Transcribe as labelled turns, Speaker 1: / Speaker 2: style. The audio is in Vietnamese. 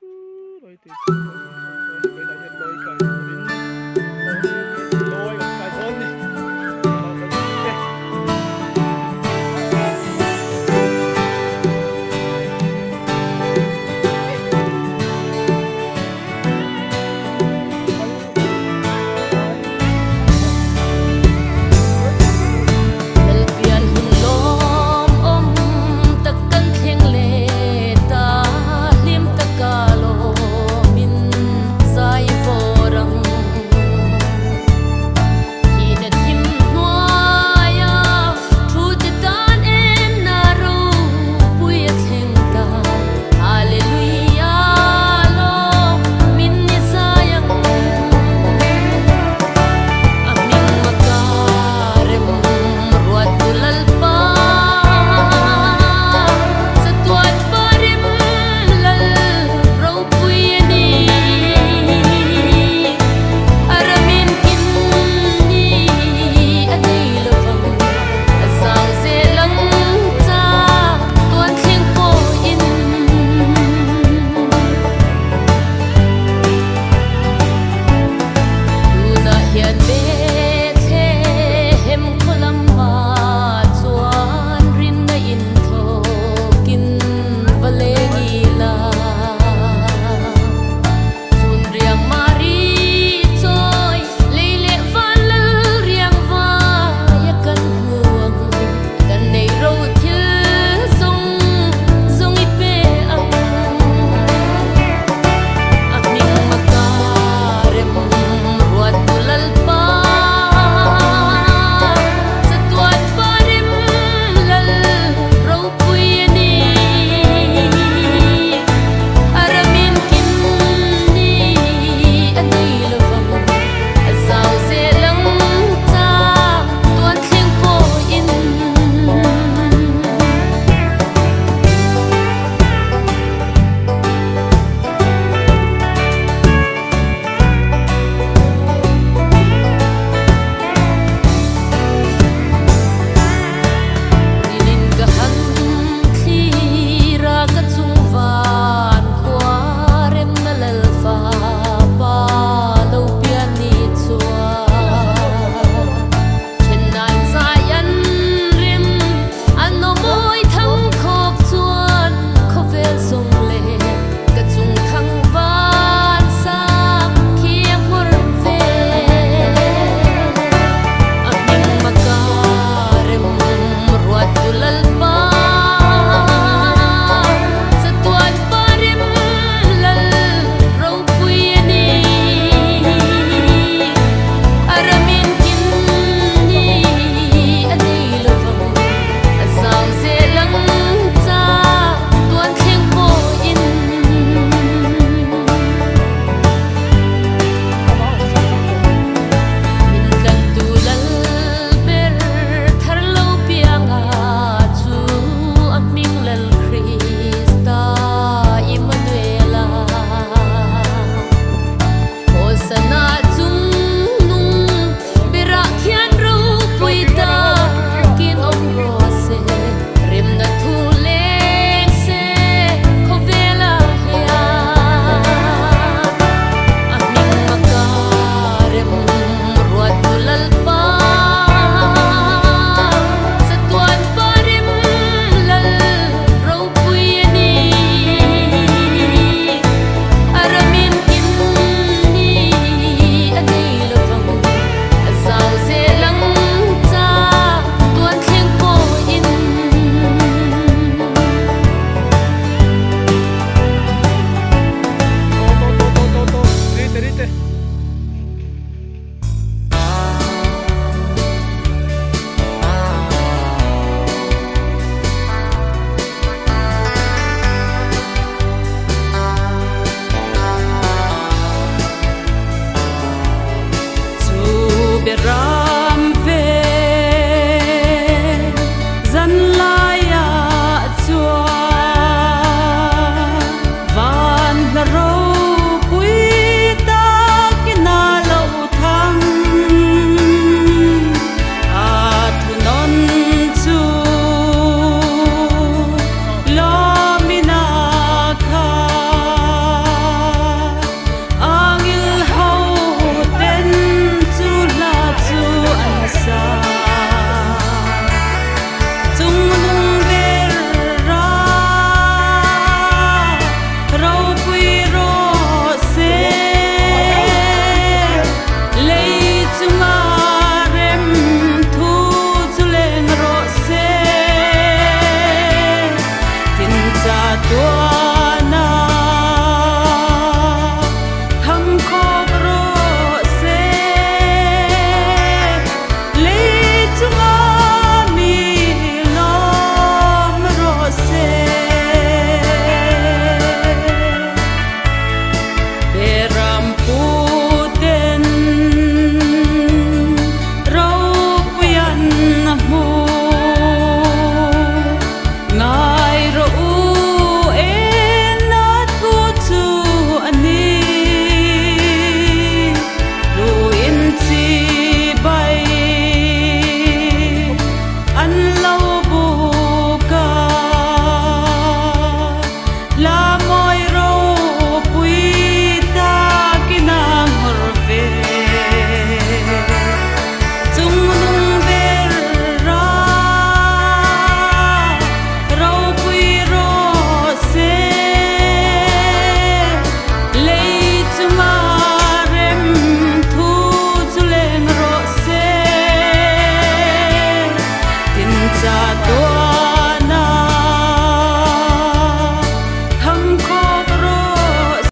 Speaker 1: Cứ rồi thì bây giờ nhân mới coi